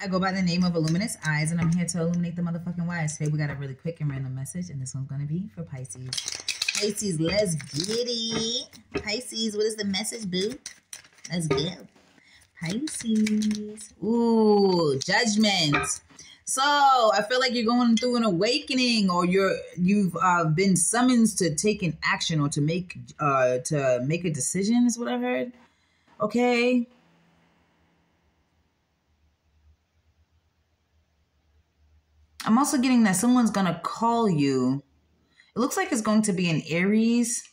I go by the name of A Luminous Eyes, and I'm here to illuminate the motherfucking wise. Today we got a really quick and random message, and this one's gonna be for Pisces. Pisces, let's get it. Pisces, what is the message, boo? Let's go. Pisces. Ooh, judgment. So I feel like you're going through an awakening, or you're you've uh, been summoned to take an action or to make uh to make a decision. Is what I heard. Okay. I'm also getting that someone's gonna call you. It looks like it's going to be an Aries.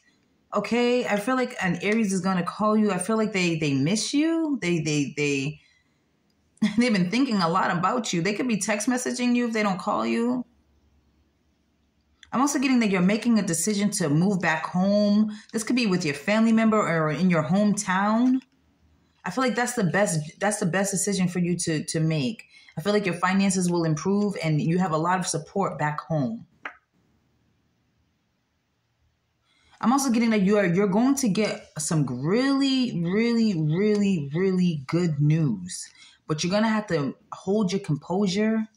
Okay, I feel like an Aries is gonna call you. I feel like they they miss you. They they they they've been thinking a lot about you. They could be text messaging you if they don't call you. I'm also getting that you're making a decision to move back home. This could be with your family member or in your hometown. I feel like that's the best that's the best decision for you to to make. I feel like your finances will improve and you have a lot of support back home. I'm also getting that you are you're going to get some really, really, really, really good news. But you're gonna have to hold your composure.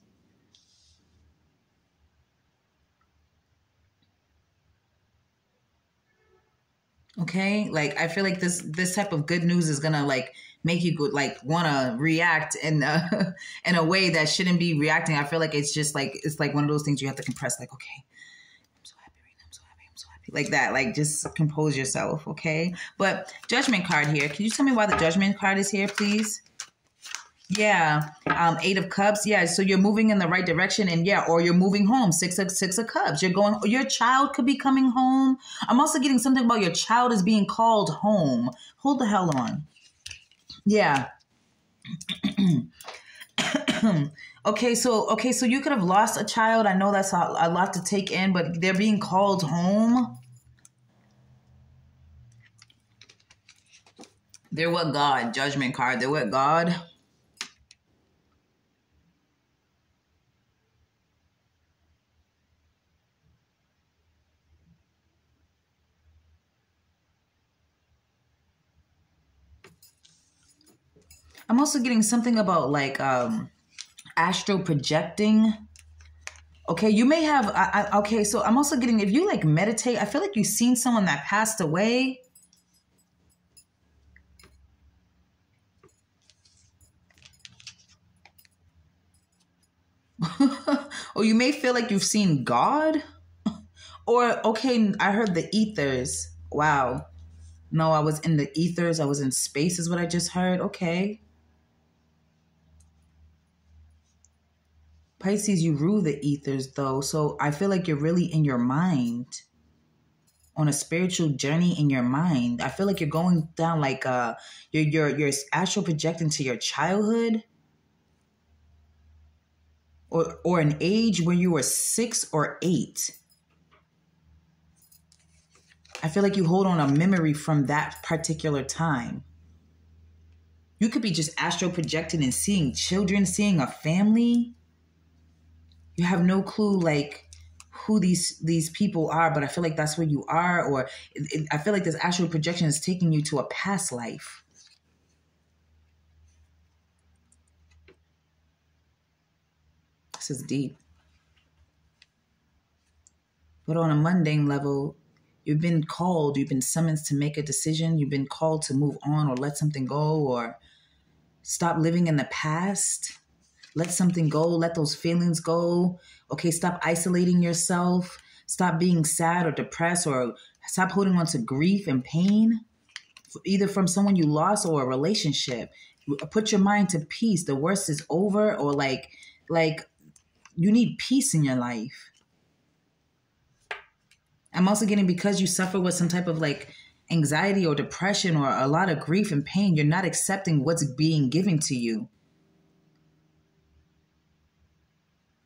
Okay? Like I feel like this this type of good news is gonna like make you go like want to react in a, in a way that shouldn't be reacting. I feel like it's just like it's like one of those things you have to compress. Like, okay, I'm so happy. I'm so happy. I'm so happy. Like that. Like just compose yourself. Okay. But judgment card here. Can you tell me why the judgment card is here, please? Yeah, um, eight of cups. Yeah, so you're moving in the right direction, and yeah, or you're moving home. Six of six of cups. You're going. Your child could be coming home. I'm also getting something about your child is being called home. Hold the hell on. Yeah. okay, so okay, so you could have lost a child. I know that's a, a lot to take in, but they're being called home. They're what God, judgment card. They're what God. I'm also getting something about like um astral projecting. Okay, you may have. I, I, okay, so I'm also getting if you like meditate. I feel like you've seen someone that passed away. or you may feel like you've seen God. or okay, I heard the ethers. Wow. No, I was in the ethers. I was in space, is what I just heard. Okay. Pisces, you rule the ethers though. So I feel like you're really in your mind on a spiritual journey in your mind. I feel like you're going down like uh you're you're you're astral projecting to your childhood or or an age where you were 6 or 8. I feel like you hold on a memory from that particular time. You could be just astral projecting and seeing children, seeing a family you have no clue like who these these people are but i feel like that's where you are or it, it, i feel like this astral projection is taking you to a past life. This is deep. But on a mundane level you've been called you've been summoned to make a decision you've been called to move on or let something go or stop living in the past let something go, let those feelings go. Okay, stop isolating yourself. Stop being sad or depressed or stop holding on to grief and pain, either from someone you lost or a relationship. Put your mind to peace. The worst is over, or like, like you need peace in your life. I'm also getting because you suffer with some type of like anxiety or depression or a lot of grief and pain, you're not accepting what's being given to you.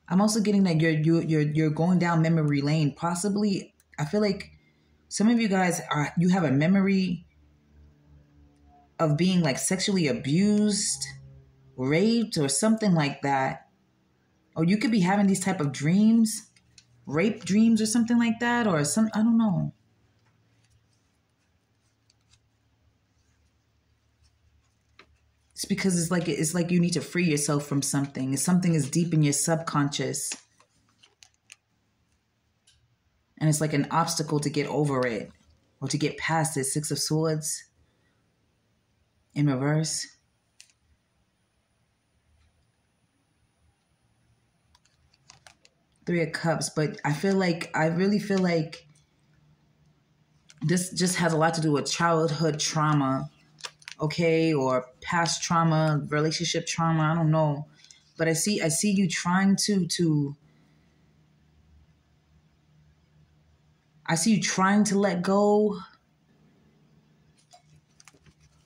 I'm also getting that you're you you're you're going down memory lane. Possibly, I feel like some of you guys are you have a memory of being like sexually abused, raped, or something like that. Or you could be having these type of dreams, rape dreams or something like that, or some I don't know. It's because it's like it's like you need to free yourself from something. Something is deep in your subconscious. And it's like an obstacle to get over it or to get past it. Six of Swords in reverse. Three of Cups, but I feel like I really feel like this just has a lot to do with childhood trauma, okay, or past trauma, relationship trauma. I don't know, but I see I see you trying to to. I see you trying to let go,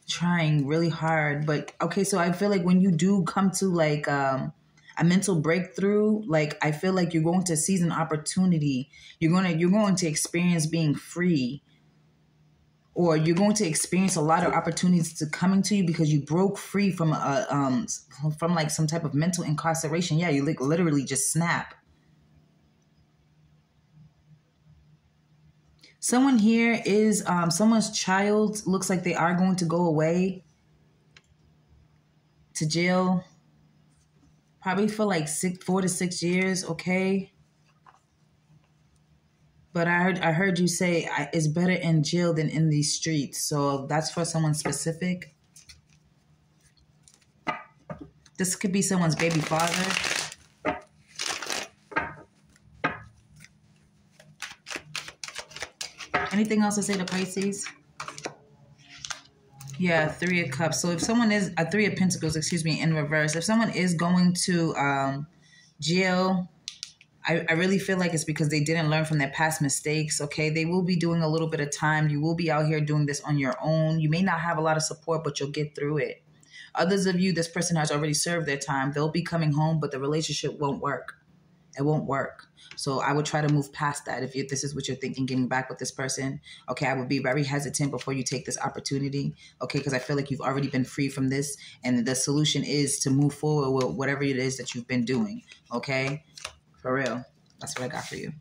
trying really hard. But okay, so I feel like when you do come to like um, a mental breakthrough, like I feel like you're going to seize an opportunity. You're gonna you're going to experience being free or you're going to experience a lot of opportunities to coming to you because you broke free from a um from like some type of mental incarceration. Yeah, you like literally just snap. Someone here is um someone's child looks like they are going to go away to jail probably for like six four to six years, okay? But I heard I heard you say it's better in jail than in these streets. So that's for someone specific. This could be someone's baby father. Anything else to say to Pisces? Yeah, three of cups. So if someone is a three of pentacles, excuse me, in reverse, if someone is going to um, jail I, I really feel like it's because they didn't learn from their past mistakes. Okay. They will be doing a little bit of time. You will be out here doing this on your own. You may not have a lot of support, but you'll get through it. Others of you, this person has already served their time. They'll be coming home, but the relationship won't work. It won't work. So I would try to move past that. If you, this is what you're thinking, getting back with this person, okay, I would be very hesitant before you take this opportunity, okay, because I feel like you've already been free from this, and the solution is to move forward with whatever it is that you've been doing, okay. For real. That's what I got for you.